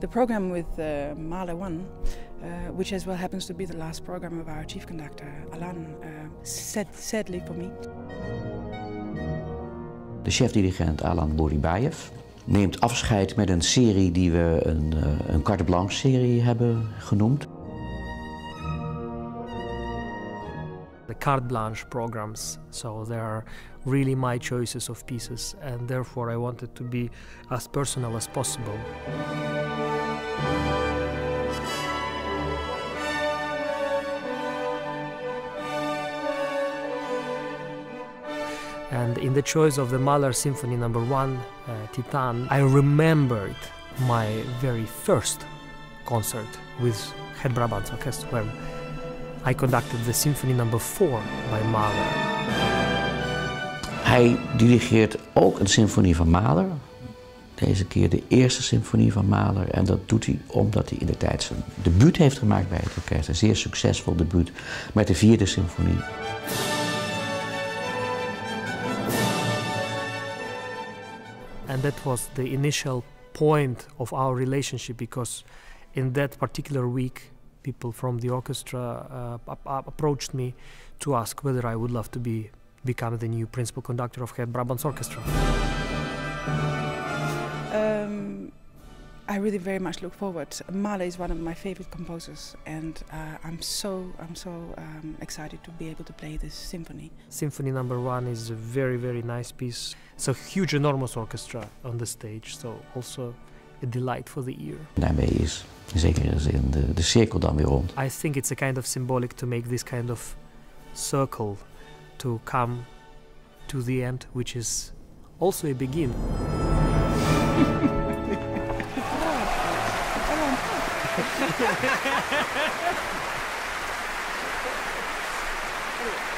The program with uh, Mahler 1, uh, which as well happens to be the last program of our chief conductor, Alan, uh, sad, sadly for me. De chef-dirigent Alan Buribayev neemt afscheid met een serie die we een, uh, een carte blanche serie hebben genoemd. The carte blanche programs, so they are really my choices of pieces, and therefore I wanted to be as personal as possible. And in the choice of the Mahler Symphony Number no. One, uh, Titan, I remembered my very first concert with Het Brabants Orchestra, where I conducted the Symphony Number no. Four by Mahler. Hij dirigeert ook een symfonie van Mahler. Deze keer de eerste symfonie van Mahler. En dat doet hij omdat hij in de tijd zijn debuut heeft gemaakt bij het orkest. Een zeer succesvol debuut met de vierde symfonie. and that was the initial point of our relationship because in that particular week people from the orchestra uh, approached me to ask whether I would love to be become the new principal conductor of Het Brabants Orchestra. Um, I really very much look forward. Mahler is one of my favorite composers, and uh, I'm so I'm so um, excited to be able to play this symphony. Symphony Number. One is a very very nice piece. It's a huge, enormous orchestra on the stage, so also a delight for the ear. Daarmee is in de, de cirkel dan weer rond. I think it's a kind of symbolic to make this kind of circle to come to the end, which is also a begin. Come on. Come.